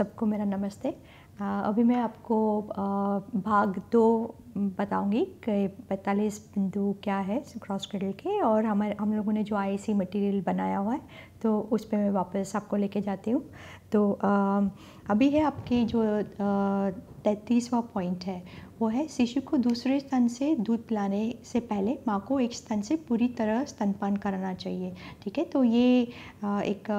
सबको मेरा नमस्ते। अभी मैं आपको भाग दो बताऊँगी कि पैंतालीस बिंदु क्या है क्रॉस क्रेडल के और हमारे, हम लोगों ने जो आई मटेरियल बनाया हुआ है तो उस पर मैं वापस आपको लेके जाती हूँ। तो अभी है आपकी जो तैंतीसवा पॉइंट है, वो है शिशु को दूसरे स्तन से दूध पिलाने से पहले माँ को एक स्तन से पूरी तरह स्तनपान कराना चाहिए, ठीक है? तो ये एक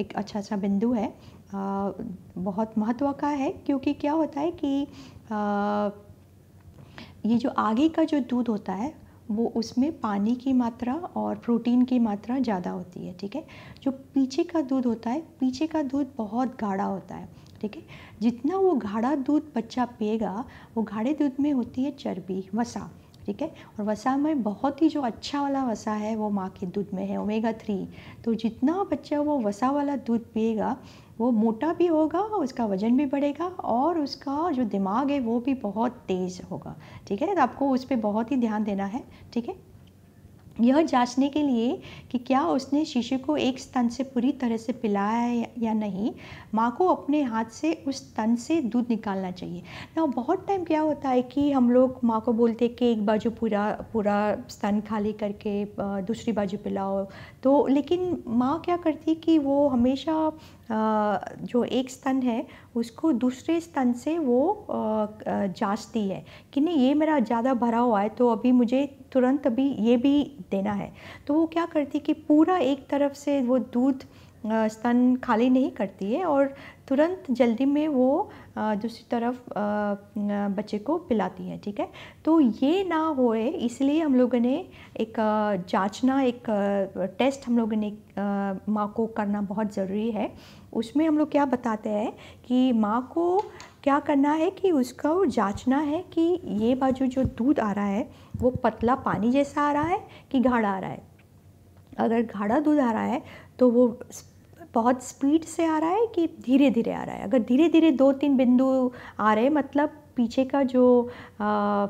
एक अच्छा सा बिंदु है। बहुत महत्व का है, क्योंकि क्या होता है कि ये जो आगे का जो दूध होता है, वो उसमें पानी की मात्रा और प्रोटीन की मात्रा ज़्यादा होती है, ठीक है? जो पीछे का दूध होता है, पीछे का दूध बहुत गाढ़ा होता है, ठीक है? जितना वो गाढ़ा दूध बच्चा पिएगा, वो गाढ़े दूध में होती है चर्बी, वसा, ठीक है? और वसा में बहुत ही जो अच्छा वाला वसा है, वो माँ के दूध में है, ओमेगा थ्री। तो जितना बच्चा वो वसा वाला दूध पिएगा वो मोटा भी होगा, उसका वज़न भी बढ़ेगा और उसका जो दिमाग है वो भी बहुत तेज़ होगा। ठीक है? तो आपको उस पर बहुत ही ध्यान देना है। ठीक है? यह जांचने के लिए कि क्या उसने शिशु को एक स्तन से पूरी तरह से पिलाया है या नहीं, माँ को अपने हाथ से उस स्तन से दूध निकालना चाहिए। ना बहुत टाइम क्या होता है कि हम लोग माँ को बोलते हैं कि एक बाजू पूरा पूरा स्तन खाली करके दूसरी बाजू पिलाओ। तो लेकिन माँ क्या करती कि वो हमेशा जो एक स्तन है, उसको दूसरे स्तन से वो जांचती है कि नहीं, ये मेरा ज़्यादा भरा हुआ है तो अभी मुझे तुरंत अभी ये भी देना है। तो वो क्या करती कि पूरा एक तरफ़ से वो दूध स्तन खाली नहीं करती है और तुरंत जल्दी में वो दूसरी तरफ़ बच्चे को पिलाती है, ठीक है? तो ये ना होए, इसलिए हम लोगों ने एक जांचना, एक टेस्ट हम लोगों ने माँ को करना बहुत ज़रूरी है। उसमें हम लोग क्या बताते हैं कि माँ को क्या करना है कि उसका जांचना है कि ये बाजू जो दूध आ रहा है, वो पतला पानी जैसा आ रहा है कि गाढ़ा आ रहा है? अगर गाढ़ा दूध आ रहा है तो वो बहुत स्पीड से आ रहा है कि धीरे धीरे आ रहा है? अगर धीरे धीरे दो तीन बिंदु आ रहे मतलब पीछे का जो आ,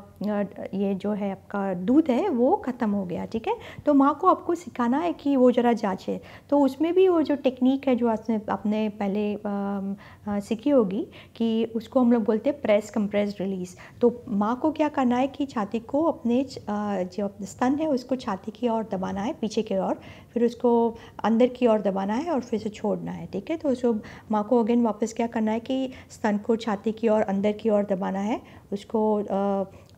ये जो है आपका दूध है वो ख़त्म हो गया ठीक है? तो माँ को आपको सिखाना है कि वो ज़रा जाँचे। तो उसमें भी वो जो टेक्निक है जो आपने आपने पहले सीखी होगी कि उसको हम लोग बोलते हैं प्रेस कंप्रेस रिलीज़ तो माँ को क्या करना है कि छाती को अपने जो स्तन है उसको छाती की ओर दबाना है पीछे की ओर फिर उसको अंदर की ओर दबाना है और फिर से छोड़ना है ठीक है? तो उसको माँ को अगेन वापस क्या करना है कि स्तन को छाती की ओर अंदर की ओर दबाना है उसको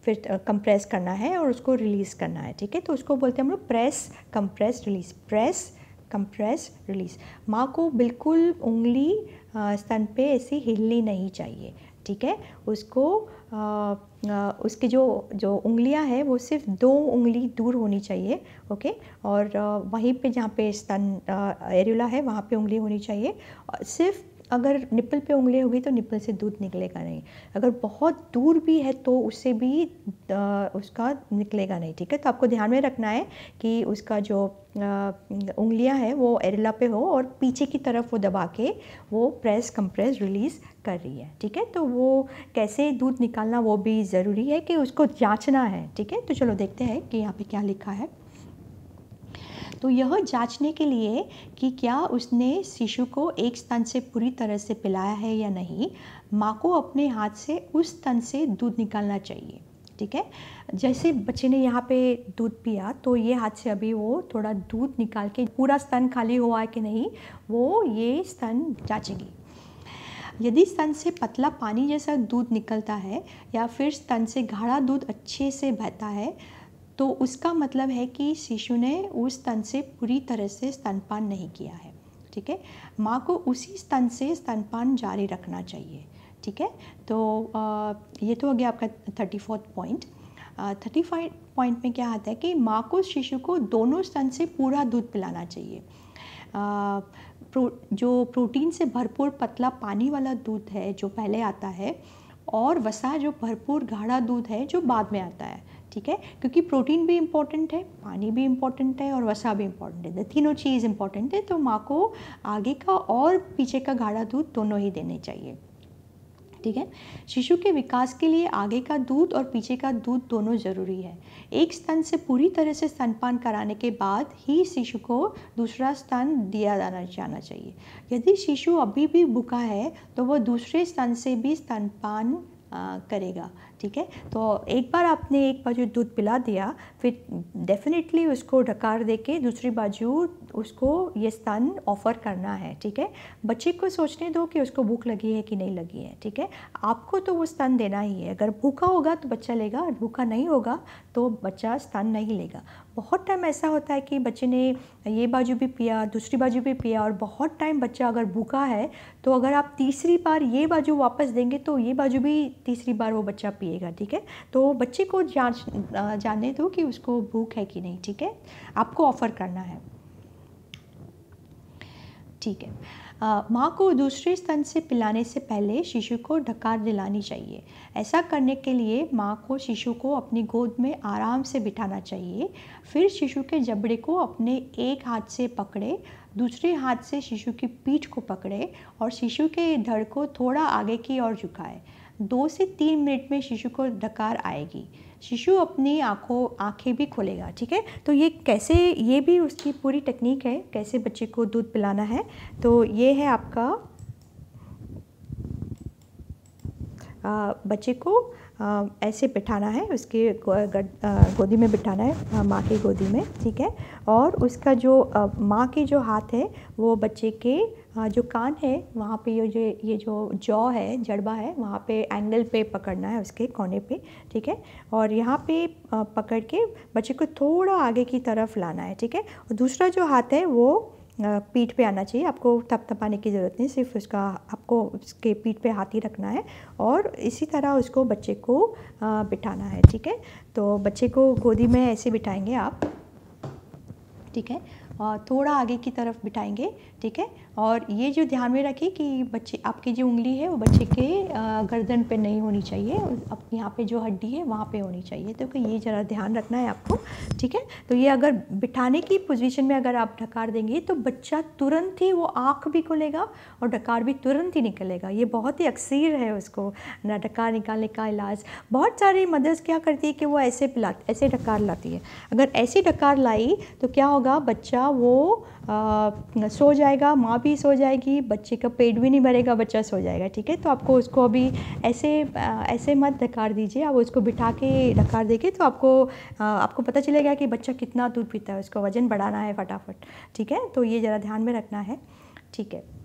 फिर कंप्रेस करना है और उसको रिलीज़ करना है ठीक है? तो उसको बोलते हैं हम लोग press compress release press compress release माँ को बिल्कुल उंगली स्तन पे ऐसी हिलनी नहीं चाहिए ठीक है? उसको आ, आ, उसके जो जो उंगलियाँ हैं वो सिर्फ़ दो उंगली दूर होनी चाहिए ओके? और आ, वहीं पे जहाँ पे स्तन एरियोला है वहाँ पे उंगली होनी चाहिए। सिर्फ़ अगर निप्पल पे उंगली होगी तो निप्पल से दूध निकलेगा नहीं। अगर बहुत दूर भी है तो उससे भी उसका निकलेगा नहीं, ठीक है? तो आपको ध्यान में रखना है कि उसका जो उंगलियाँ हैं वो एरिला पे हो और पीछे की तरफ़ वो दबा के वो प्रेस, कंप्रेस, रिलीज़ कर रही है, ठीक है? तो वो कैसे दूध निकालना वो भी ज़रूरी है कि उसको जांचना है, ठीक है? तो चलो देखते हैं कि यहाँ पे क्या लिखा है। तो यह जांचने के लिए कि क्या उसने शिशु को एक स्तन से पूरी तरह से पिलाया है या नहीं, माँ को अपने हाथ से उस स्तन से दूध निकालना चाहिए, ठीक है? जैसे बच्चे ने यहाँ पे दूध पिया तो ये हाथ से अभी वो थोड़ा दूध निकाल के पूरा स्तन खाली हुआ है कि नहीं, वो ये स्तन जांचेगी। यदि स्तन से पतला पानी जैसा दूध निकलता है या फिर स्तन से गाढ़ा दूध अच्छे से बहता है तो उसका मतलब है कि शिशु ने उस स्तन से पूरी तरह से स्तनपान नहीं किया है ठीक है? माँ को उसी स्तन से स्तनपान जारी रखना चाहिए ठीक है? तो आ, ये तो हो गया आपका thirty fourth point thirty five point में क्या आता है कि माँ को शिशु को दोनों स्तन से पूरा दूध पिलाना चाहिए। आ, प्रो, जो प्रोटीन से भरपूर पतला पानी वाला दूध है जो पहले आता है और वसा जो भरपूर गाढ़ा दूध है जो बाद में आता है ठीक है? क्योंकि प्रोटीन भी इंपॉर्टेंट है, पानी भी इंपॉर्टेंट है और वसा भी इंपॉर्टेंट है। तीनों चीज़ इंपॉर्टेंट है तो माँ को आगे का और पीछे का गाढ़ा दूध दोनों ही देने चाहिए। ठीक है? शिशु के विकास के लिए आगे का दूध और पीछे का दूध दोनों ज़रूरी है। एक स्तन से पूरी तरह से स्तनपान कराने के बाद ही शिशु को दूसरा स्तन दिया जाना जाना चाहिए। यदि शिशु अभी भी भूखा है तो वह दूसरे स्तन से भी स्तनपान करेगा। ठीक है? तो एक बार आपने एक बाजू दूध पिला दिया, फिर डेफिनेटली उसको ढकार दे के दूसरी बाजू उसको ये स्तन ऑफ़र करना है, ठीक है? बच्चे को सोचने दो कि उसको भूख लगी है कि नहीं लगी है, ठीक है? आपको तो वो स्तन देना ही है। अगर भूखा होगा तो बच्चा लेगा, और भूखा नहीं होगा तो बच्चा स्तन नहीं लेगा। बहुत टाइम ऐसा होता है कि बच्चे ने ये बाजू भी पिया, दूसरी बाजू भी पिया, और बहुत टाइम बच्चा अगर भूखा है तो अगर आप तीसरी बार ये बाजू वापस देंगे तो ये बाजू भी तीसरी बार वो बच्चा पिएगा ठीक है? तो बच्चे को जाँच जानने दो कि उसको भूख है कि नहीं, ठीक है? आपको ऑफ़र करना है। ठीक है। माँ को दूसरे स्तन से पिलाने से पहले शिशु को ढकार दिलानी चाहिए। ऐसा करने के लिए माँ को शिशु को अपनी गोद में आराम से बिठाना चाहिए। फिर शिशु के जबड़े को अपने एक हाथ से पकड़े, दूसरे हाथ से शिशु की पीठ को पकड़े और शिशु के धड़ को थोड़ा आगे की ओर झुकाए। दो से तीन मिनट में शिशु को डकार आएगी। शिशु अपनी आँखों आँखें भी खोलेगा ठीक है? तो ये कैसे ये भी उसकी पूरी टेक्निक है कैसे बच्चे को दूध पिलाना है। तो ये है आपका आ, बच्चे को आ, ऐसे बिठाना है उसके गोदी में बिठाना है माँ की गोदी में ठीक है? और उसका जो माँ के जो हाथ है वो बच्चे के जो कान है, वहाँ पे ये जो ये जो जॉ है, जड़बा है, वहाँ पे एंगल पे पकड़ना है उसके कोने पे, ठीक है? और यहाँ पे पकड़ के बच्चे को थोड़ा आगे की तरफ़ लाना है, ठीक है? और दूसरा जो हाथ है, वो पीठ पे आना चाहिए। आपको थप थपाने की ज़रूरत नहीं, सिर्फ़ उसका, आपको उसके पीठ पे हाथ ही रखना है और इसी तरह उसको बच्चे को बिठाना है, ठीक है? तो बच्चे को गोदी में ऐसे बिठाएँगे आप, ठीक है? थोड़ा आगे की तरफ़ बिठाएँगे ठीक है? और ये जो ध्यान में रखें कि बच्चे, आपकी जो उंगली है वो बच्चे के गर्दन पे नहीं होनी चाहिए अब यहाँ पे जो हड्डी है वहाँ पे होनी चाहिए। तो ये ज़रा ध्यान रखना है आपको, ठीक है? तो ये अगर बिठाने की पोजीशन में अगर आप ढकार देंगे तो बच्चा तुरंत ही वो आँख भी खुलेगा और ढकार भी तुरंत ही निकलेगा। ये बहुत ही अक्सर है उसको, ना ढकार निकालने का इलाज। बहुत सारी मदर्स क्या करती है कि वो ऐसे पिला, ऐसे ढकार लाती है। अगर ऐसे ढकार लाई तो क्या होगा? बच्चा वो सो जाएगा, माँ भी सो जाएगी, बच्चे का पेट भी नहीं भरेगा, बच्चा सो जाएगा, ठीक है? तो आपको उसको अभी ऐसे ऐसे मत डकार दीजिए, आप उसको बिठा के डकार देंगे तो आपको आपको पता चलेगा कि बच्चा कितना दूध पीता है, उसको वज़न बढ़ाना है फटाफट, ठीक है? तो ये ज़रा ध्यान में रखना है, ठीक है?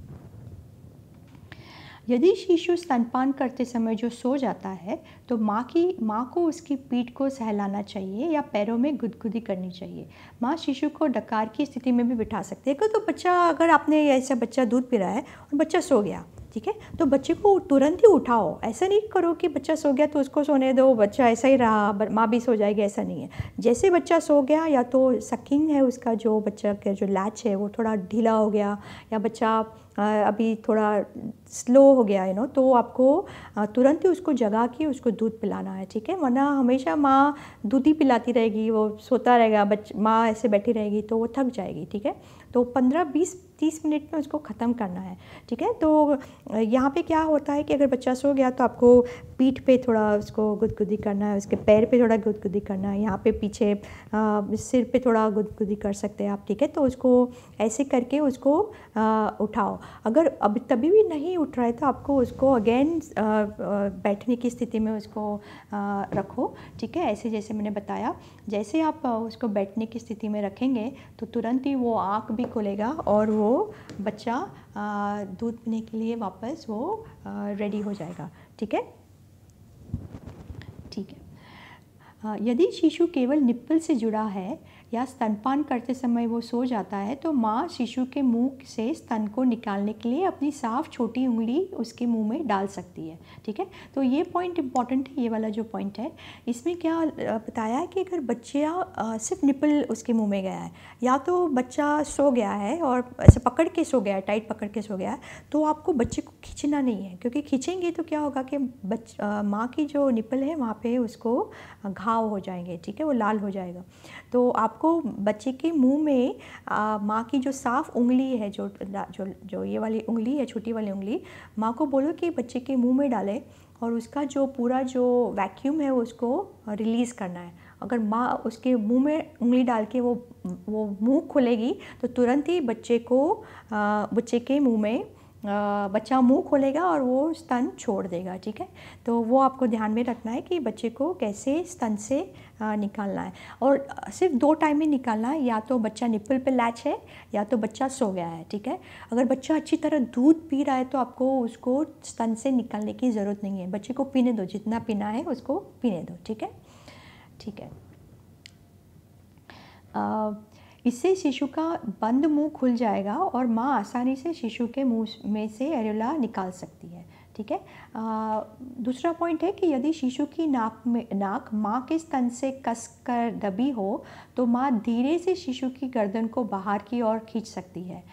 यदि शिशु स्तनपान करते समय जो सो जाता है तो माँ की, माँ को उसकी पीठ को सहलाना चाहिए या पैरों में गुदगुदी करनी चाहिए। माँ शिशु को डकार की स्थिति में भी बिठा सकते हैं। तो बच्चा, अगर आपने ऐसा बच्चा दूध पी रहा है और बच्चा सो गया, ठीक है? तो बच्चे को तुरंत ही उठाओ। ऐसा नहीं करो कि बच्चा सो गया तो उसको सोने दो, बच्चा ऐसा ही रहा माँ भी सो जाएगी, ऐसा नहीं है। जैसे बच्चा सो गया या तो सकिंग है उसका जो बच्चा का जो लैच है, वो थोड़ा ढीला हो गया या बच्चा अभी थोड़ा स्लो हो गया है नो तो आपको तुरंत ही उसको जगा के उसको दूध पिलाना है, ठीक है? वरना हमेशा माँ दूध ही पिलाती रहेगी, वो सोता रहेगा, बच, माँ ऐसे बैठी रहेगी तो वो थक जाएगी, ठीक है? तो पंद्रह बीस तीस मिनट में उसको ख़त्म करना है ठीक है? तो यहाँ पे क्या होता है कि अगर बच्चा सो गया तो आपको पीठ पे थोड़ा उसको गुदगुदी करना है उसके पैर पे थोड़ा गुदगुदी करना है यहाँ पे पीछे आ, सिर पे थोड़ा गुदगुदी कर सकते हैं आप ठीक है? तो उसको ऐसे करके उसको आ, उठाओ। अगर अब तभी भी नहीं उठ रहा है तो आपको उसको अगेन बैठने की स्थिति में उसको आ, रखो ठीक है? ऐसे जैसे मैंने बताया जैसे आप उसको बैठने की स्थिति में रखेंगे तो तुरंत ही वो आँख भी खुलेगा और वो बच्चा दूध पीने के लिए वापस वो रेडी हो जाएगा। ठीक है? ठीक है। यदि शिशु केवल निप्पल से जुड़ा है या स्तनपान करते समय वो सो जाता है तो माँ शिशु के मुँह से स्तन को निकालने के लिए अपनी साफ़ छोटी उंगली उसके मुँह में डाल सकती है, ठीक है? तो ये पॉइंट इंपॉर्टेंट है, ये वाला जो पॉइंट है। इसमें क्या बताया है कि अगर बच्चा सिर्फ़ निपल उसके मुँह में गया है, या तो बच्चा सो गया है और ऐसे पकड़ के सो गया है टाइट पकड़ के सो गया है तो आपको बच्चे को खींचना नहीं है, क्योंकि खींचेंगे तो क्या होगा कि बच माँ की जो निपल है, वहाँ पर उसको घाव हो जाएँगे, ठीक है? वो लाल हो जाएगा। तो आप आपको बच्चे के मुँह में माँ की जो साफ़ उंगली है, जो जो जो ये वाली उंगली है, छोटी वाली उंगली, माँ को बोलो कि बच्चे के मुँह में डालें और उसका जो पूरा जो वैक्यूम है उसको रिलीज़ करना है। अगर माँ उसके मुँह में उंगली डाल के वो वो मुँह खुलेगी तो तुरंत ही बच्चे को बच्चे के मुँह में बच्चा मुँह खोलेगा और वो स्तन छोड़ देगा, ठीक है? तो वो आपको ध्यान में रखना है कि बच्चे को कैसे स्तन से निकालना है। और सिर्फ़ दो टाइम में निकालना है, या तो बच्चा निप्पल पे लैच है, या तो बच्चा सो गया है, ठीक है? अगर बच्चा अच्छी तरह दूध पी रहा है तो आपको उसको स्तन से निकालने की ज़रूरत नहीं है। बच्चे को पीने दो, जितना पीना है, उसको पीने दो, ठीक है? ठीक है। इससे शिशु का बंद मुँह खुल जाएगा और माँ आसानी से शिशु के मुँह में से एरोला निकाल सकती है, ठीक है? दूसरा पॉइंट है कि यदि शिशु की नाक में, नाक माँ के स्तन से कस कर दबी हो तो माँ धीरे से शिशु की गर्दन को बाहर की ओर खींच सकती है।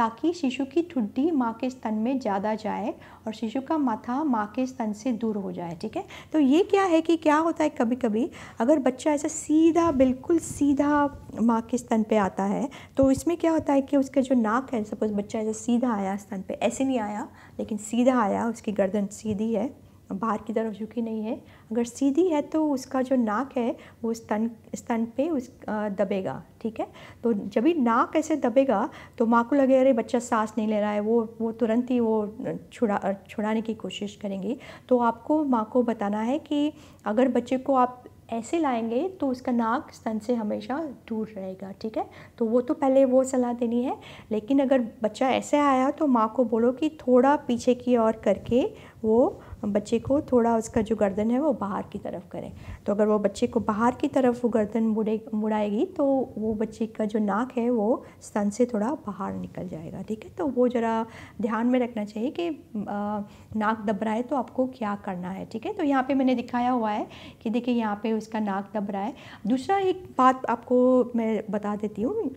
ताकि शिशु की ठुड्डी माँ के स्तन में ज़्यादा जाए और शिशु का माथा माँ के स्तन से दूर हो जाए, ठीक है? तो ये क्या है कि क्या होता है कभी कभी अगर बच्चा ऐसा सीधा, बिल्कुल सीधा माँ के स्तन पे आता है तो इसमें क्या होता है कि उसका जो नाक है, सपोज़ बच्चा ऐसा सीधा आया स्तन पे, ऐसे नहीं आया, लेकिन सीधा आया, उसकी गर्दन सीधी है, बाहर की तरफ़ झुकी नहीं है अगर सीधी है तो उसका जो नाक है वो स्तन स्तन पे उस दबेगा, ठीक है? तो जब भी नाक ऐसे दबेगा तो माँ को लगे, अरे, बच्चा सांस नहीं ले रहा है। वो वो तुरंत ही वो छुड़ा छुड़ाने की कोशिश करेंगी। तो आपको माँ को बताना है कि अगर बच्चे को आप ऐसे लाएँगे तो उसका नाक स्तन से हमेशा दूर रहेगा, ठीक है? तो वो तो पहले वो सलाह देनी है, लेकिन अगर बच्चा ऐसे आया तो माँ को बोलो कि थोड़ा पीछे की ओर करके वो बच्चे को थोड़ा उसका जो गर्दन है वो बाहर की तरफ़ करें। तो अगर वो बच्चे को बाहर की तरफ़ वो गर्दन मुड़े, मुड़ाएगी तो वो बच्चे का जो नाक है वो स्तन से थोड़ा बाहर निकल जाएगा, ठीक है? तो वो ज़रा ध्यान में रखना चाहिए कि नाक दब रहा है तो आपको क्या करना है, ठीक है? तो यहाँ पे मैंने दिखाया हुआ है कि देखिए यहाँ पे उसका नाक दब रहा है दूसरा एक बात आपको मैं बता देती हूँ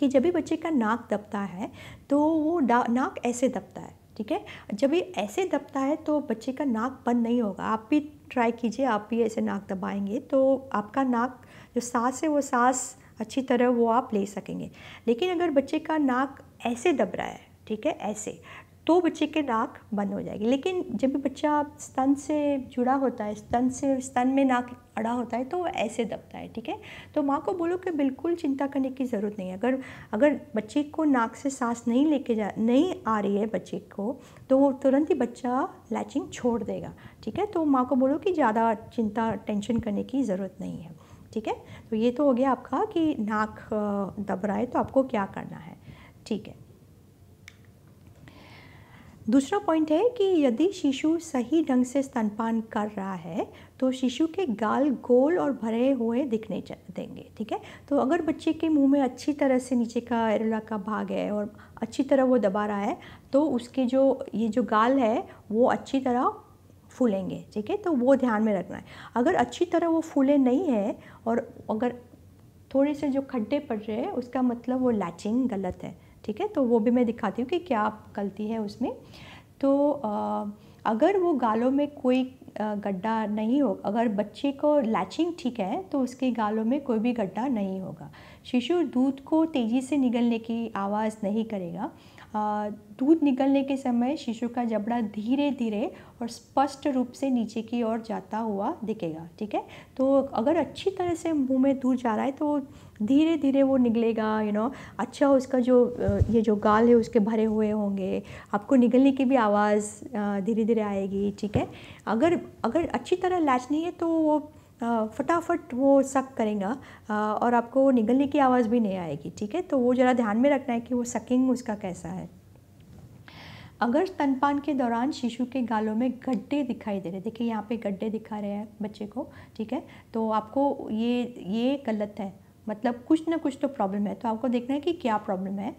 कि जब भी बच्चे का नाक दबता है तो वो नाक ऐसे दबता है। ठीक है? जब ये ऐसे दबता है तो बच्चे का नाक बंद नहीं होगा। आप भी ट्राई कीजिए, आप भी ऐसे नाक दबाएँगे तो आपका नाक, जो सांस है वो सांस अच्छी तरह वो आप ले सकेंगे। लेकिन अगर बच्चे का नाक ऐसे दब रहा है, ठीक है? ऐसे तो बच्चे के नाक बंद हो जाएगी। लेकिन जब भी बच्चा स्तन से जुड़ा होता है, स्तन से, स्तन में नाक अड़ा होता है तो वो ऐसे दबता है, ठीक है? तो माँ को बोलो कि बिल्कुल चिंता करने की ज़रूरत नहीं है। अगर अगर बच्चे को नाक से सांस नहीं लेके जा, नहीं आ रही है बच्चे को तो वो तुरंत ही बच्चा लैचिंग छोड़ देगा, ठीक है? तो माँ को बोलो कि ज़्यादा चिंता, टेंशन करने की ज़रूरत नहीं है, ठीक है? तो ये तो हो गया आपका कि नाक दब रहा है तो आपको क्या करना है, ठीक है? दूसरा पॉइंट है कि यदि शिशु सही ढंग से स्तनपान कर रहा है तो शिशु के गाल गोल और भरे हुए दिखने देंगे, ठीक है? तो अगर बच्चे के मुँह में अच्छी तरह से नीचे का एरोला का भाग है और अच्छी तरह वो दबा रहा है तो उसके जो, ये जो गाल है, वो अच्छी तरह फूलेंगे, ठीक है? तो वो ध्यान में रखना है। अगर अच्छी तरह वो फूले नहीं है और अगर थोड़े से जो खड्डे पड़ रहे हैं, उसका मतलब वो लैचिंग गलत है। ठीक है? तो वो भी मैं दिखाती हूँ कि क्या गलती है उसमें। तो आ, अगर वो गालों में कोई गड्ढा नहीं हो अगर बच्चे को लैचिंग ठीक है तो उसके गालों में कोई भी गड्ढा नहीं होगा। शिशु दूध को तेज़ी से निगलने की आवाज़ नहीं करेगा। दूध निकलने के समय शिशु का जबड़ा धीरे धीरे और स्पष्ट रूप से नीचे की ओर जाता हुआ दिखेगा, ठीक है? तो अगर अच्छी तरह से मुँह में दूध जा रहा है तो धीरे धीरे वो निकलेगा यू नो अच्छा उसका जो ये जो गाल है, उसके भरे हुए होंगे। आपको निकलने की भी आवाज़ धीरे धीरे आएगी, ठीक है? अगर अगर अच्छी तरह लैच नहीं है तो वो फटाफट वो सक करेगा। और आपको निगलने की आवाज़ भी नहीं आएगी, ठीक है? तो वो ज़रा ध्यान में रखना है कि वो सकिंग उसका कैसा है। अगर स्तनपान के दौरान शिशु के गालों में गड्ढे दिखाई दे रहे देखिए यहाँ पे गड्ढे दिखा रहे हैं बच्चे को, ठीक है? तो आपको ये ये गलत है। मतलब कुछ ना कुछ तो प्रॉब्लम है। तो आपको देखना है कि क्या प्रॉब्लम है।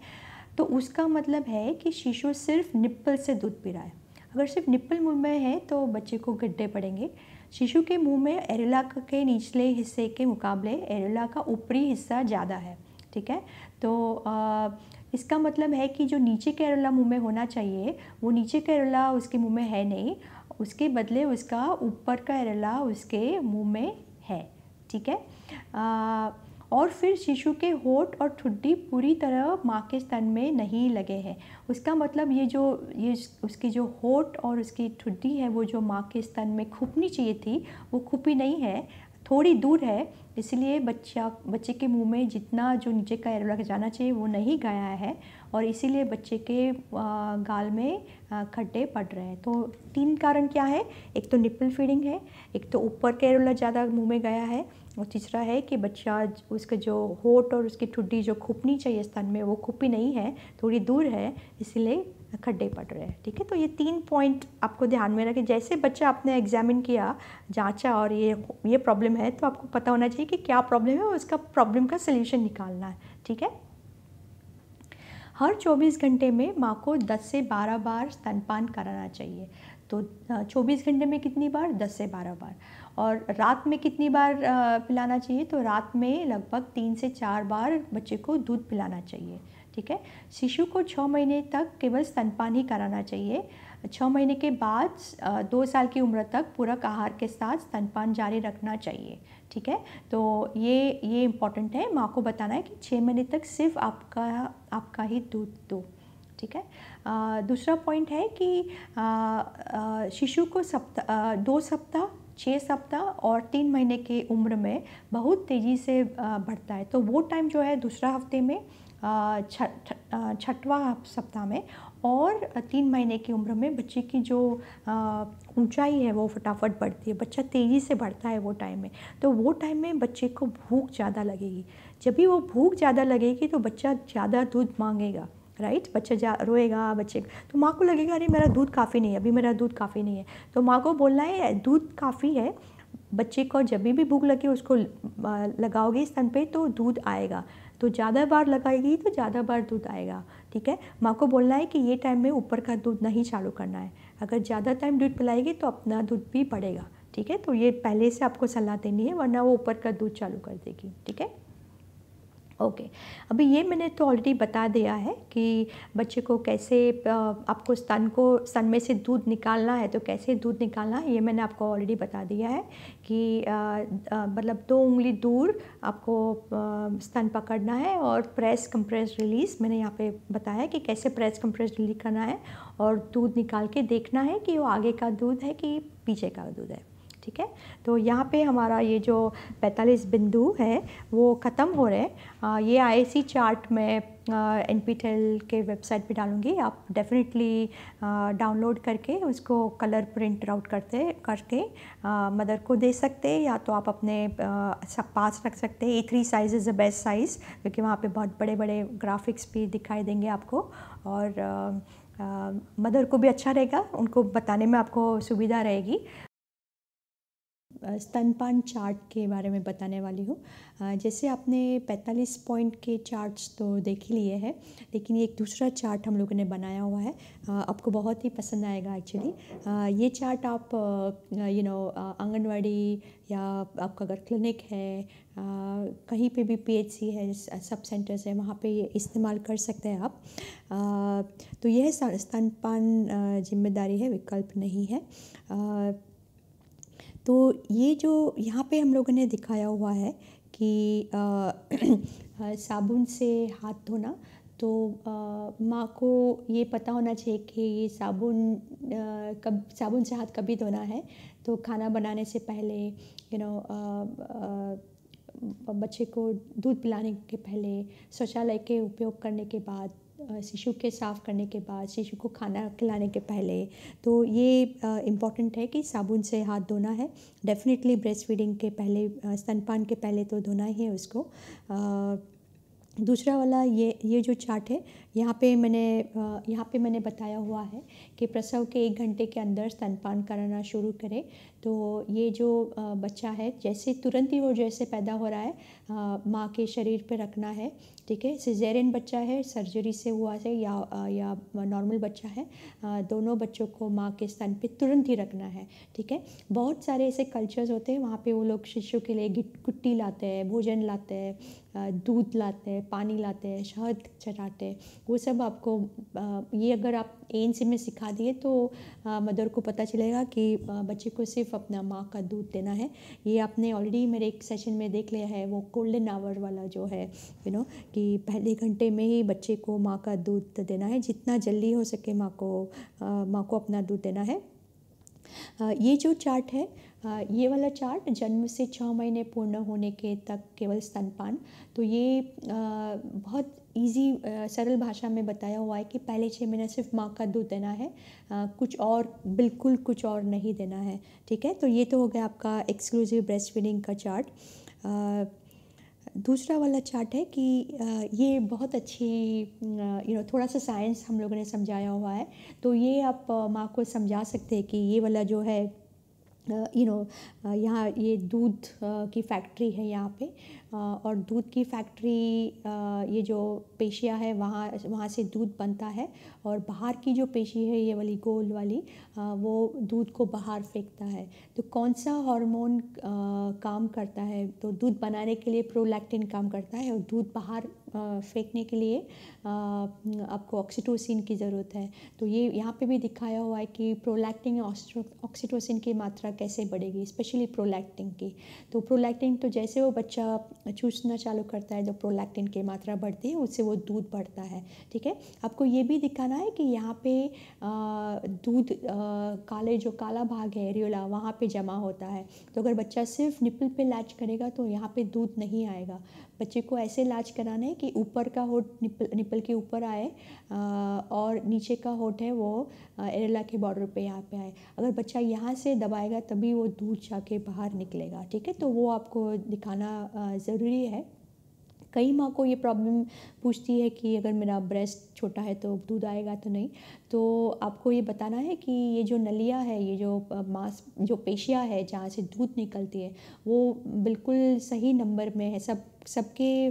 तो उसका मतलब है कि शिशु सिर्फ़ निप्पल से दूध पी रहा है। अगर सिर्फ़ निप्पल मुँह में है तो बच्चे को गड्ढे पड़ेंगे। शिशु के मुँह में एरेला के निचले हिस्से के मुकाबले एरेला का ऊपरी हिस्सा ज़्यादा है ठीक है? तो आ, इसका मतलब है कि जो नीचे के एरेला मुँह में होना चाहिए वो नीचे का एरेला उसके मुँह में है नहीं उसके बदले उसका ऊपर का एरेला उसके मुँह में है ठीक है? आ, और फिर शिशु के होठ और ठुड्डी पूरी तरह माँ के स्तन में नहीं लगे हैं। उसका मतलब ये जो, ये उसकी जो होठ और उसकी ठुड्डी है, वो जो माँ के स्तन में खुपनी चाहिए थी, वो खुपी नहीं है, थोड़ी दूर है। इसलिए बच्चा, बच्चे के मुँह में जितना जो नीचे का एरोला जाना चाहिए, वो नहीं गया है और इसीलिए बच्चे के गाल में खड्डे पड़ रहे हैं। तो तीन कारण क्या है? एक तो निपल फीडिंग है, एक तो ऊपर का एरोला ज़्यादा मुँह में गया है और तीसरा है कि बच्चा उसका जो होठ और उसकी ठुड्डी जो खुपनी चाहिए स्तन में, वो खुपी नहीं है, थोड़ी दूर है, इसीलिए खड्डे पड़ रहे हैं, ठीक है? तो ये तीन पॉइंट आपको ध्यान में रखें। जैसे बच्चा आपने एग्जामिन किया, जांचा और ये ये प्रॉब्लम है तो आपको पता होना चाहिए कि क्या प्रॉब्लम है और उसका प्रॉब्लम का सल्यूशन निकालना है, ठीक है? हर 24 घंटे में माँ को 10 से 12 बार स्तनपान कराना चाहिए। तो 24 घंटे में कितनी बार? 10 से 12 बार। और रात में कितनी बार पिलाना चाहिए? तो रात में लगभग तीन से चार बार बच्चे को दूध पिलाना चाहिए ठीक है? शिशु को छः महीने तक केवल स्तनपान ही कराना चाहिए। छः महीने के बाद दो साल की उम्र तक पूरक आहार के साथ स्तनपान जारी रखना चाहिए ठीक है? तो ये ये इंपॉर्टेंट है। माँ को बताना है कि छः महीने तक सिर्फ़ आपका आपका ही दूध दो ठीक है? आ, दूसरा पॉइंट है कि शिशु को सप्ताह दो सप्ताह छः सप्ताह और तीन महीने की उम्र में बहुत तेज़ी से बढ़ता है। तो वो टाइम जो है दूसरा हफ़्ते में छठवा सप्ताह में और तीन महीने की उम्र में बच्चे की जो ऊंचाई है वो फटाफट बढ़ती है। बच्चा तेज़ी से बढ़ता है वो टाइम में। तो वो टाइम में बच्चे को भूख ज़्यादा लगेगी। जब भी वो भूख ज़्यादा लगेगी तो बच्चा ज़्यादा दूध मांगेगा। राइट बच्चा जा, रोएगा, बच्चे तो माँ को लगेगा, अरे, मेरा दूध काफ़ी नहीं है, अभी मेरा दूध काफ़ी नहीं है। तो माँ को बोलना है दूध काफ़ी है, बच्चे को जब भी भूख लगे उसको लगाओगे स्तन पे तो दूध आएगा। तो ज़्यादा बार लगाएगी तो ज़्यादा बार दूध आएगा। ठीक है? माँ को बोलना है कि ये टाइम में ऊपर का दूध नहीं चालू करना है। अगर ज़्यादा टाइम दूध पिलाएगी तो अपना दूध भी बढ़ेगा। ठीक है? तो ये पहले से आपको सलाह देनी है, वरना वो ऊपर का दूध चालू कर देगी। ठीक है? Okay okay. अभी ये मैंने तो ऑलरेडी बता दिया है कि बच्चे को कैसे आपको स्तन को, स्तन में से दूध निकालना है तो कैसे दूध निकालना है, ये मैंने आपको ऑलरेडी बता दिया है कि मतलब दो उंगली दूर आपको स्तन पकड़ना है और प्रेस कंप्रेस रिलीज़ मैंने यहाँ पे बताया कि कैसे प्रेस कंप्रेस रिलीज़ करना है और दूध निकाल के देखना है कि वो आगे का दूध है कि पीछे का दूध है ठीक है? तो यहाँ पे हमारा ये जो 45 बिंदु है वो ख़त्म हो रहे हैं। ये आईसी चार्ट में एन के वेबसाइट पे डालूँगी। आप डेफिनेटली डाउनलोड करके उसको कलर प्रिंट आउट करते करके आ, मदर को दे सकते या तो आप अपने सब पास रख सकते A three size is the best size क्योंकि वहाँ पे बहुत बड़े बड़े ग्राफिक्स भी दिखाई देंगे आपको। और आ, मदर को भी अच्छा रहेगा। उनको बताने में आपको सुविधा रहेगी। स्तनपान चार्ट के बारे में बताने वाली हूँ। जैसे आपने 45 पॉइंट के चार्ट्स तो देख ही लिए हैं, लेकिन ये एक दूसरा चार्ट हम लोगों ने बनाया हुआ है। आपको बहुत ही पसंद आएगा एक्चुअली ये चार्ट आप यू नो आंगनवाड़ी या आपका अगर क्लिनिक है कहीं पे भी पीएचसी है सब सेंटर्स है, वहाँ पे ये इस्तेमाल कर सकते हैं आप। तो यह स्तनपान ज़िम्मेदारी है, विकल्प नहीं है। तो ये जो यहाँ पे हम लोगों ने दिखाया हुआ है कि साबुन से हाथ धोना तो माँ को ये पता होना चाहिए कि ये साबुन कब, साबुन से हाथ कभी धोना है। तो खाना बनाने से पहले यू नो बच्चे को दूध पिलाने के पहले, शौचालय के उपयोग करने के बाद शिशु के साफ़ करने के बाद शिशु को खाना खिलाने के पहले तो ये इंपॉर्टेंट है कि साबुन से हाथ धोना है। डेफिनेटली ब्रेस्ट फीडिंग के पहले स्तनपान के पहले तो धोना ही है उसको। आ, दूसरा वाला ये ये जो चार्ट है यहाँ पे मैंने यहाँ पे मैंने बताया हुआ है कि प्रसव के एक घंटे के अंदर स्तनपान कराना शुरू करें। तो ये जो बच्चा है, जैसे तुरंत ही वो जैसे पैदा हो रहा है माँ के शरीर पे रखना है, ठीक है? सिजेरियन बच्चा है, सर्जरी से हुआ है या या नॉर्मल बच्चा है दोनों बच्चों को माँ के स्तन पे तुरंत ही रखना है, ठीक है? बहुत सारे ऐसे कल्चर्स होते हैं, वहाँ पे वो लोग शिशु के लिए गुट्टी लाते हैं, भोजन लाते हैं दूध लाते हैं, पानी लाते हैं, शहद चढ़ाते हैं वो सब आपको ये अगर आप एन से में सिखा दिए तो मदर को पता चलेगा कि बच्चे को सिर्फ़ अपना माँ का दूध देना है। ये आपने ऑलरेडी मेरे एक सेशन में देख लिया है, वो गोल्डन आवर वाला जो है यू नो कि पहले घंटे में ही बच्चे को माँ का दूध देना है। जितना जल्दी हो सके माँ को माँ को अपना दूध देना है। ये जो चार्ट है ये वाला चार्ट जन्म से छः महीने पूर्ण होने के तक केवल स्तनपान। तो ये बहुत इजी सरल भाषा में बताया हुआ है कि पहले छः महीने सिर्फ़ माँ का दूध देना है कुछ और, बिल्कुल कुछ और नहीं देना है, ठीक है? तो ये तो हो गया आपका एक्सक्लूसिव ब्रेस्ट फीडिंग का चार्ट दूसरा वाला चार्ट है कि ये बहुत अच्छी यू नो थोड़ा सा साइंस हम लोगों ने समझाया हुआ है। तो ये आप माँ को समझा सकते हैं कि ये वाला जो है यू नो यहाँ ये दूध की फैक्ट्री है यहाँ पे। और दूध की फैक्ट्री ये जो पेशिया है, वहाँ वहाँ से दूध बनता है। और बाहर की जो पेशी है, ये वाली गोल वाली वो दूध को बाहर फेंकता है। तो कौन सा हार्मोन काम करता है? तो दूध बनाने के लिए प्रोलैक्टिन काम करता है और दूध बाहर फेंकने के लिए आपको ऑक्सीटोसिन की ज़रूरत है। तो ये यहाँ पे भी दिखाया हुआ है कि प्रोलैक्टिन ऑक्सीटोसिन की मात्रा कैसे बढ़ेगी स्पेशली प्रोलैक्टिन की। तो प्रोलैक्टिन तो जैसे वो बच्चा चूसना चालू करता है जब प्रोलैक्टिन की मात्रा बढ़ती है, उससे वो दूध बढ़ता है, ठीक है? आपको ये भी दिखाना है कि यहाँ पे दूध काले, जो काला भाग है, एरियोला, वहाँ पे जमा होता है। तो अगर बच्चा सिर्फ़ निपल पे लैच करेगा तो यहाँ पे दूध नहीं आएगा। बच्चे को ऐसे इलाज कराना है कि ऊपर का होठ निपल निपल के ऊपर आए और नीचे का होठ है वो एरेला के बॉर्डर पे यहाँ पे आए। अगर बच्चा यहाँ से दबाएगा तभी वो दूध जाके बाहर निकलेगा, ठीक है? तो वो आपको दिखाना ज़रूरी है। कई माँ को ये प्रॉब्लम पूछती है कि अगर मेरा ब्रेस्ट छोटा है तो दूध आएगा तो नहीं। तो आपको ये बताना है कि ये जो नलिया है, ये जो मांस, जो पेशिया है जहाँ से दूध निकलती है, वो बिल्कुल सही नंबर में है, सब सबके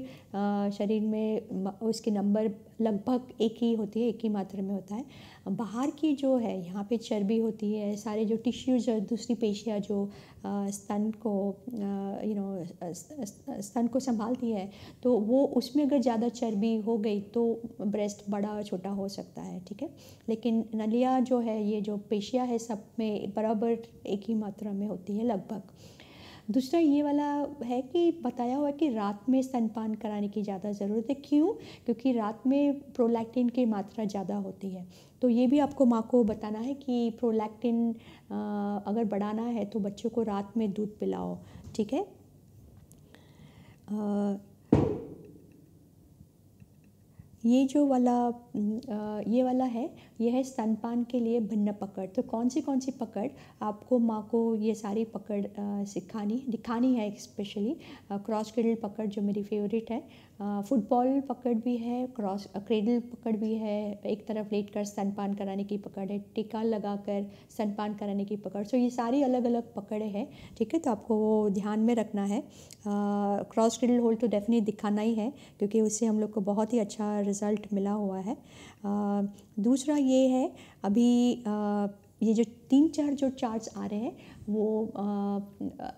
शरीर में उसके नंबर लगभग एक ही होती है, एक ही मात्रा में होता है। बाहर की जो है, यहाँ पे चर्बी होती है, सारे जो टिश्यूज और दूसरी पेशियाँ जो स्तन को यू नो स्तन को संभालती है तो वो उसमें अगर ज़्यादा चर्बी हो गई तो ब्रेस्ट बड़ा छोटा हो सकता है, ठीक है? लेकिन नलिया जो है, ये जो पेशिया है, सब में बराबर एक ही मात्रा में होती है, लगभग। दूसरा ये वाला है कि बताया हुआ है कि रात में स्तनपान कराने की ज़्यादा ज़रूरत है। क्यों? क्योंकि रात में प्रोलैक्टिन की मात्रा ज़्यादा होती है। तो ये भी आपको माँ को बताना है कि प्रोलैक्टिन अगर बढ़ाना है तो बच्चों को रात में दूध पिलाओ। ठीक है? आ, ये जो वाला ये वाला है ये है स्तनपान के लिए भिन्न पकड़। तो कौन सी कौन सी पकड़ आपको माँ को ये सारी पकड़ सिखानी, दिखानी है स्पेशली क्रॉस क्रेडल पकड़ जो मेरी फेवरेट है। फुटबॉल पकड़ भी है क्रॉस क्रेडल पकड़ भी है, एक तरफ़ लेट कर स्तनपान कराने की पकड़ है, टीका लगाकर स्तनपान कराने की पकड़। सो ये सारी अलग अलग पकड़े हैं, ठीक है? तो आपको वो ध्यान में रखना है। क्रॉस क्रेडल होल्ड तो डेफिनेट दिखाना ही है, क्योंकि उससे हम लोग को बहुत ही अच्छा रिज़ल्ट मिला हुआ है। दूसरा ये है अभी आ, ये जो तीन चार जो चार्ट्स आ रहे हैं वो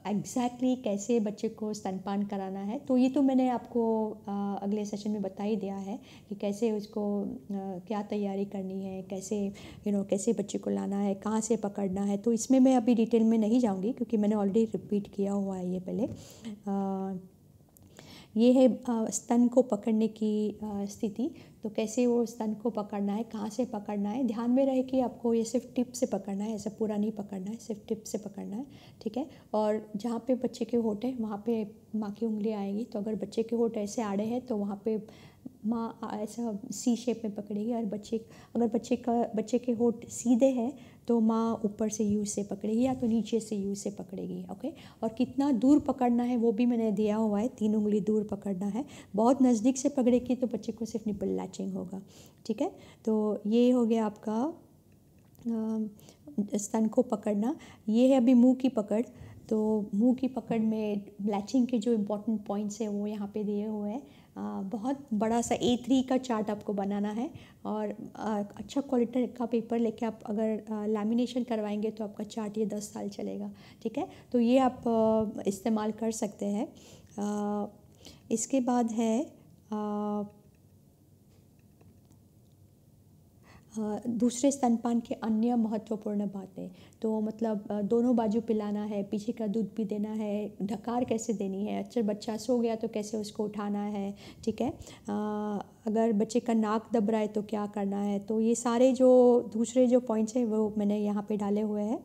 एग्जैक्टली exactly कैसे बच्चे को स्तनपान कराना है तो ये तो मैंने आपको आ, अगले सेशन में बता ही दिया है कि कैसे उसको आ, क्या तैयारी करनी है कैसे यू you नो know, कैसे बच्चे को लाना है कहाँ से पकड़ना है तो इसमें मैं अभी डिटेल में नहीं जाऊँगी क्योंकि मैंने ऑलरेडी रिपीट किया हुआ है ये पहले। आ, ये है स्तन को पकड़ने की स्थिति। तो कैसे वो स्तन को पकड़ना है, कहाँ से पकड़ना है? ध्यान में रहे कि आपको ये सिर्फ़ टिप से पकड़ना है, ऐसा पूरा नहीं पकड़ना है, सिर्फ़ टिप से पकड़ना है, ठीक है? और जहाँ पे बच्चे के होठ हैं, वहाँ पे माँ की उंगली आएगी तो अगर बच्चे के होठ ऐसे आड़े हैं तो वहाँ पे माँ ऐसा सी शेप में पकड़ेगी और बच्चे, अगर बच्चे का, बच्चे के होठ सीधे हैं तो माँ ऊपर से यू से पकड़ेगी या तो नीचे से यू से पकड़ेगी ओके और कितना दूर पकड़ना है वो भी मैंने दिया हुआ है, तीन उंगली दूर पकड़ना है। बहुत नज़दीक से पकड़ेगी तो बच्चे को सिर्फ़ निपल लैचिंग होगा, ठीक है? तो ये हो गया आपका स्तन को पकड़ना। ये है अभी मुँह की पकड़ तो मुँह की पकड़ में लैचिंग के जो इम्पोर्टेंट पॉइंट्स हैं वो यहाँ पे दिए हुए हैं। बहुत बड़ा सा ए थ्री का चार्ट आपको बनाना है और अच्छा क्वालिटी का पेपर लेके आप अगर लैमिनेशन करवाएँगे तो आपका चार्ट ये दस साल चलेगा, ठीक है? तो ये आप इस्तेमाल कर सकते हैं। इसके बाद है दूसरे स्तनपान के अन्य महत्वपूर्ण बातें। तो मतलब दोनों बाजू पिलाना है, पीछे का दूध भी देना है, ढकार कैसे देनी है अच्छा बच्चा सो गया तो कैसे उसको उठाना है, ठीक है? अगर बच्चे का नाक दब रहा है तो क्या करना है? तो ये सारे जो, दूसरे जो पॉइंट्स हैं, वो मैंने यहाँ पे डाले हुए हैं।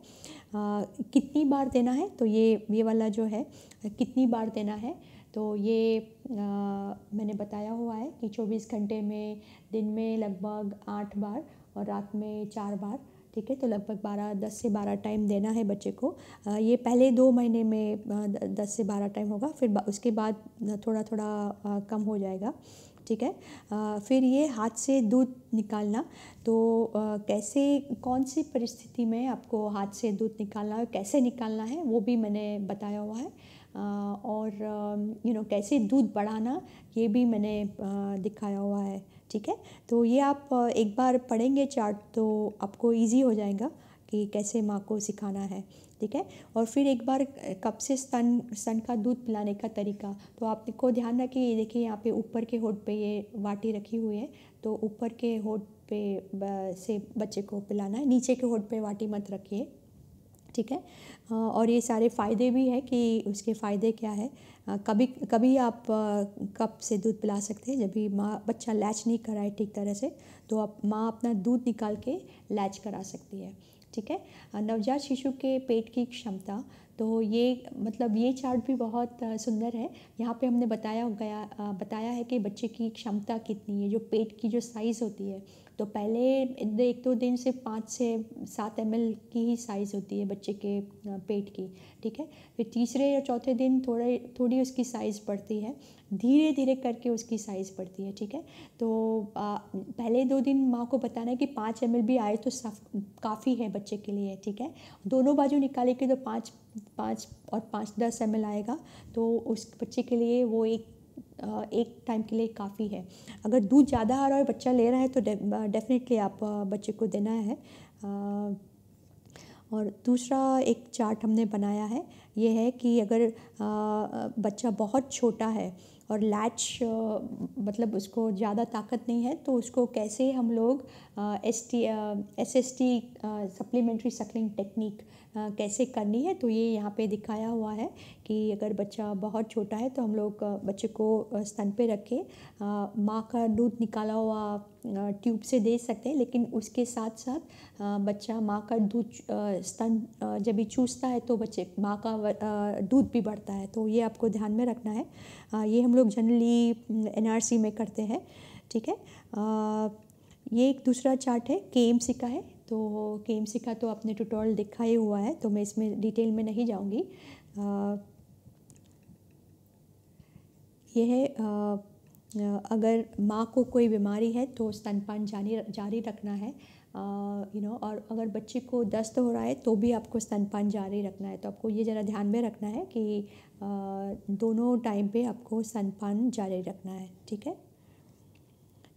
कितनी बार देना है? तो ये ये वाला जो है, कितनी बार देना है? तो ये मैंने बताया हुआ है कि 24 घंटे में, दिन में लगभग आठ बार और रात में चार बार, ठीक है? तो लगभग बारह, दस से बारह टाइम देना है बच्चे को। ये पहले दो महीने में दस से बारह टाइम होगा, फिर उसके बाद थोड़ा थोड़ा कम हो जाएगा, ठीक है? फिर ये हाथ से दूध निकालना तो कैसे, कौन सी परिस्थिति में आपको हाथ से दूध निकालना है कैसे निकालना है, वो भी मैंने बताया हुआ है। और यू नो कैसे दूध बढ़ाना, ये भी मैंने दिखाया हुआ है, ठीक है? तो ये आप एक बार पढ़ेंगे चार्ट तो आपको इजी हो जाएगा कि कैसे माँ को सिखाना है, ठीक है? और फिर एक बार कब से स्तन स्तन का दूध पिलाने का तरीका तो आपको ध्यान रखिए देखिए यहाँ पे ऊपर के होठ पे ये वाटी रखी हुई है तो ऊपर के होठ पे से बच्चे को पिलाना है, नीचे के होठ पे वाटी मत रखिए। ठीक है? और ये सारे फ़ायदे भी हैं कि उसके फ़ायदे क्या है? कभी कभी आप कप से दूध पिला सकते हैं, जब भी माँ, बच्चा लैच नहीं कराए ठीक तरह से तो आप, माँ अपना दूध निकाल के लैच करा सकती है, ठीक है? नवजात शिशु के पेट की क्षमता तो ये मतलब ये चार्ट भी बहुत सुंदर है। यहाँ पे हमने बताया गया बताया है कि बच्चे की क्षमता कितनी है, जो पेट की जो साइज़ होती है तो पहले एक दो दिन से पाँच से सात एम की ही साइज़ होती है बच्चे के पेट की ठीक है? फिर तीसरे या चौथे दिन थोड़े थोड़ी उसकी साइज़ बढ़ती है धीरे धीरे करके उसकी साइज़ बढ़ती है ठीक है? तो आ, पहले दो दिन माँ को बताना है कि पाँच एम भी आए तो काफ़ी है बच्चे के लिए ठीक है? दोनों बाजू निकाले के तो पाँच पाँच और पाँच दस एम आएगा तो उस बच्चे के लिए वो एक एक टाइम के लिए काफ़ी है। अगर दूध ज़्यादा आ रहा है बच्चा ले रहा है तो डेफिनेटली आप बच्चे को देना है। और दूसरा एक चार्ट हमने बनाया है, ये है कि अगर बच्चा बहुत छोटा है और लैच मतलब उसको ज़्यादा ताकत नहीं है तो उसको कैसे हम लोग S T S S T supplementary suckling technique कैसे करनी है? तो ये यहाँ पे दिखाया हुआ है कि अगर बच्चा बहुत छोटा है तो हम लोग बच्चे को स्तन पे रख। के माँ का दूध निकाला हुआ ट्यूब से दे सकते हैं, लेकिन उसके साथ साथ बच्चा माँ का दूध स्तन जब भी चूसता है तो बच्चे, माँ का दूध भी बढ़ता है। तो ये आपको ध्यान में रखना है। ये हम लोग जनरली एनआरसी में करते हैं, ठीक है? ये एक दूसरा चार्ट है के का है। तो के का तो आपने ट्यूटोरियल देखा ही हुआ है तो मैं इसमें डिटेल में नहीं जाऊँगी। यह है आ, अगर माँ को कोई बीमारी है तो स्तनपान जारी जारी रखना है। यू नो और अगर बच्चे को दस्त हो रहा है तो भी आपको स्तनपान जारी रखना है। तो आपको ये ज़रा ध्यान में रखना है कि आ, दोनों टाइम पे आपको स्तनपान जारी रखना है ठीक है?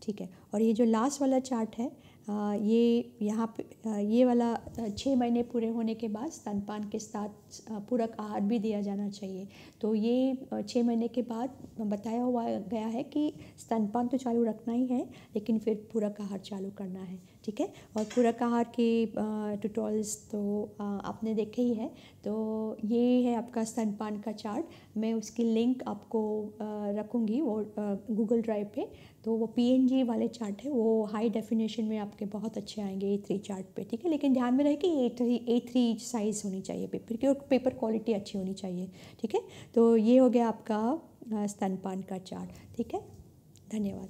ठीक है। और ये जो लास्ट वाला चार्ट है आ, ये यहाँ पे ये वाला छः महीने पूरे होने के बाद स्तनपान के साथ पूरक आहार भी दिया जाना चाहिए। तो ये छः महीने के बाद बताया हुआ गया है कि स्तनपान तो चालू रखना ही है लेकिन फिर पूरक आहार चालू करना है ठीक है? और पूरक आहार के ट्यूटोरियल्स तो आपने देखे ही है। तो ये है आपका स्तनपान का चार्ट मैं उसकी लिंक आपको रखूँगी वो गूगल ड्राइव पे। तो वो पीएनजी वाले चार्ट है, वो हाई डेफिनेशन में आपके बहुत अच्छे आएँगे ए थ्री चार्ट पे, ठीक है? लेकिन ध्यान में रहे कि A three A three size होनी चाहिए पेपर की, और पेपर क्वालिटी अच्छी होनी चाहिए, ठीक है? तो ये हो गया आपका स्तनपान का चार्ट ठीक है? धन्यवाद।